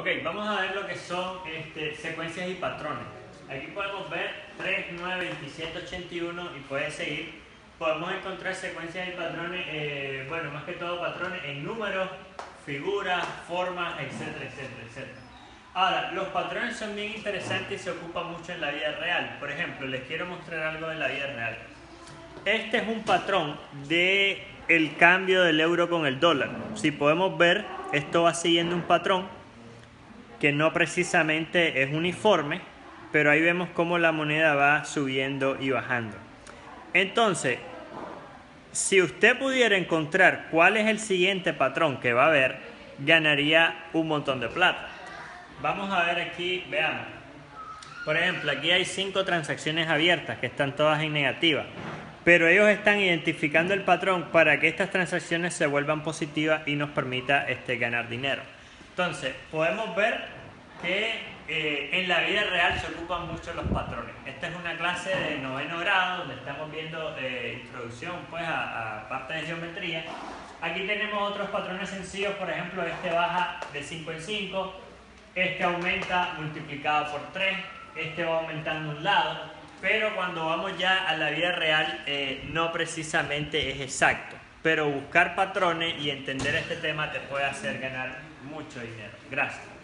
Ok, vamos a ver lo que son este, secuencias y patrones. Aquí podemos ver 3, 9, 27, 81 y puede seguir. Podemos encontrar secuencias y patrones, eh, bueno, más que todo patrones en números, figuras, formas, etcétera, etcétera, etcétera. Ahora, los patrones son bien interesantes y se ocupan mucho en la vida real. Por ejemplo, les quiero mostrar algo de la vida real. Este es un patrón de el cambio del euro con el dólar. Si podemos ver, esto va siguiendo un patrón que no precisamente es uniforme, pero ahí vemos cómo la moneda va subiendo y bajando. Entonces, si usted pudiera encontrar cuál es el siguiente patrón que va a haber, ganaría un montón de plata. Vamos a ver aquí, veamos. Por ejemplo, aquí hay cinco transacciones abiertas que están todas en negativa, pero ellos están identificando el patrón para que estas transacciones se vuelvan positivas y nos permita este, ganar dinero. Entonces, podemos ver que eh, en la vida real se ocupan mucho los patrones. Esta es una clase de noveno grado donde estamos viendo eh, introducción pues, a, parte de geometría. Aquí tenemos otros patrones sencillos, por ejemplo, este baja de 5 en 5, este aumenta multiplicado por 3, este va aumentando un lado, pero cuando vamos ya a la vida real eh, no precisamente es exacto. Pero buscar patrones y entender este tema te puede hacer ganar mucho dinero. Gracias.